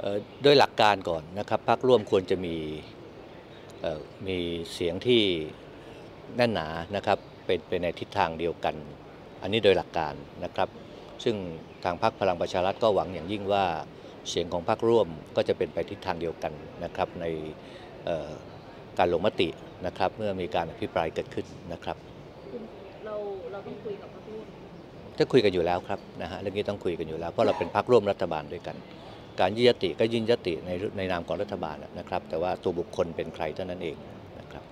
เอ่อโดยหลักการก่อนนะครับพรรคร่วมควรจะมีเอ่อมีเสียงที่แน่นหนานะครับเป็นไปในทิศทางเดียวกัน อันนี้โดยหลักการนะครับ ซึ่งทางพรรคพลังประชารัฐก็หวังอย่างยิ่งว่าเสียงของพรรคร่วมก็จะเป็นไปทิศทางเดียวกันนะครับในเอ่อการลงมตินะครับเมื่อมีการอภิปรายเกิดขึ้นนะครับคุณเราเราต้องคุยกับพรรคร่วมจะคุยกันอยู่แล้วครับนะฮะเรื่องนี้ต้องคุยกันอยู่แล้วเพราะเราเป็นพรรคร่วมรัฐบาลด้วยกัน การยื่นยติก็ยื่นยติในในนามของรัฐบาลนะครับ แต่ว่าตัวบุคคลเป็นใครเท่านั้นเองนะครับ